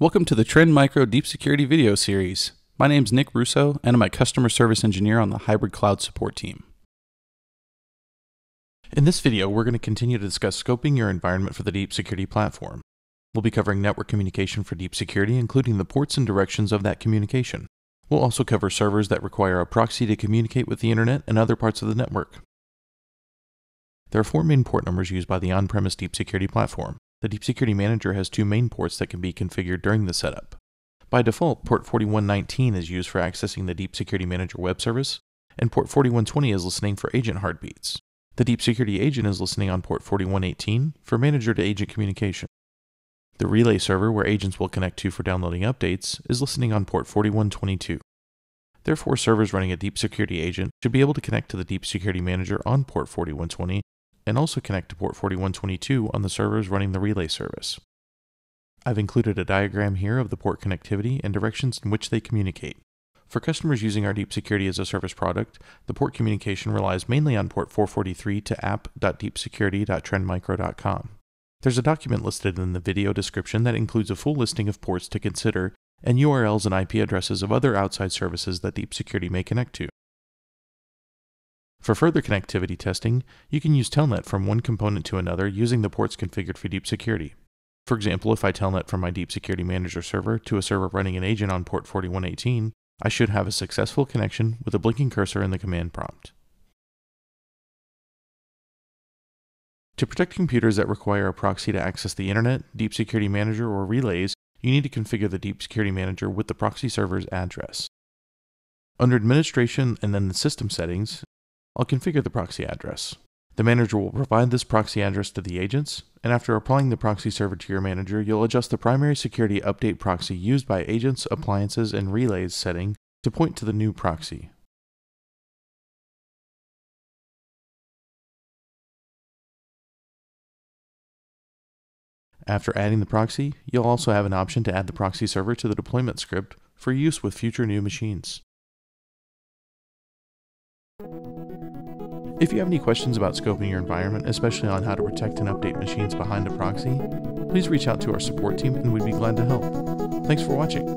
Welcome to the Trend Micro Deep Security video series. My name is Nick Russo, and I'm a customer service engineer on the hybrid cloud support team. In this video, we're going to continue to discuss scoping your environment for the Deep Security platform. We'll be covering network communication for deep security, including the ports and directions of that communication. We'll also cover servers that require a proxy to communicate with the internet and other parts of the network. There are four main port numbers used by the on-premise Deep Security platform. The Deep Security Manager has two main ports that can be configured during the setup. By default, port 4119 is used for accessing the Deep Security Manager web service, and port 4120 is listening for agent heartbeats. The Deep Security agent is listening on port 4118 for manager to agent communication. The relay server, where agents will connect to for downloading updates, is listening on port 4122. Therefore, servers running a Deep Security agent should be able to connect to the Deep Security Manager on port 4120 and also connect to port 4122 on the servers running the relay service. I've included a diagram here of the port connectivity and directions in which they communicate. For customers using our Deep Security as a Service product, the port communication relies mainly on port 443 to app.deepsecurity.trendmicro.com. There's a document listed in the video description that includes a full listing of ports to consider and URLs and IP addresses of other outside services that Deep Security may connect to. For further connectivity testing, you can use Telnet from one component to another using the ports configured for Deep Security. For example, if I Telnet from my Deep Security Manager server to a server running an agent on port 4118, I should have a successful connection with a blinking cursor in the command prompt. To protect computers that require a proxy to access the Internet, Deep Security Manager, or relays, you need to configure the Deep Security Manager with the proxy server's address. Under Administration and then the System Settings, I'll configure the proxy address. The manager will provide this proxy address to the agents, and after applying the proxy server to your manager, you'll adjust the primary security update proxy used by agents, appliances, and relays setting to point to the new proxy. After adding the proxy, you'll also have an option to add the proxy server to the deployment script for use with future new machines. If you have any questions about scoping your environment, especially on how to protect and update machines behind a proxy, please reach out to our support team and we'd be glad to help. Thanks for watching.